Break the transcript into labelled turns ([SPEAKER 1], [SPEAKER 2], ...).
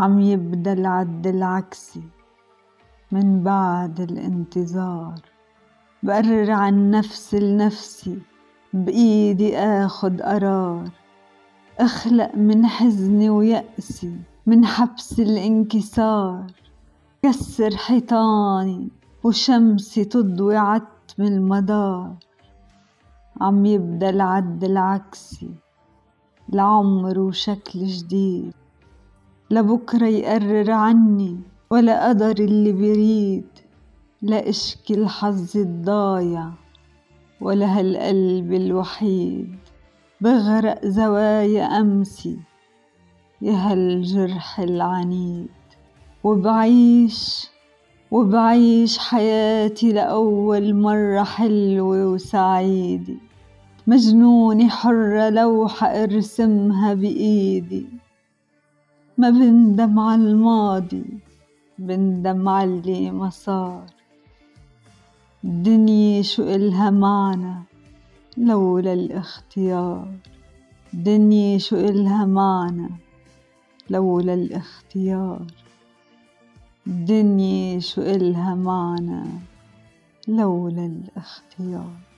[SPEAKER 1] عم يبدا العد العكسي من بعد الانتظار. بقرر عن نفسي لنفسي بإيدي آخد قرار. أخلق من حزني ويأسي من حبس الانكسار. كسر حيطاني وشمسي تضوي عتم المدار. عم يبدا العد العكسي لعمر وشكل جديد. لبكرة يقرر عني ولا قدر اللي بيريد. لا اشكي الحظ الضايع ولا هالقلب الوحيد. بغرق زوايا أمسي يا هالجرح العنيد. وبعيش وبعيش حياتي لأول مرة حلوة وسعيدة مجنونة حرة لوحة أرسمها بإيدي. ما بندم عالماضي بندم عاللي ما صار. الدنيا شو إلها معنى لولا الاختيار؟ الدنيا شو إلها معنى لولا الاختيار؟ الدنيا شو إلها معنى لولا الاختيار؟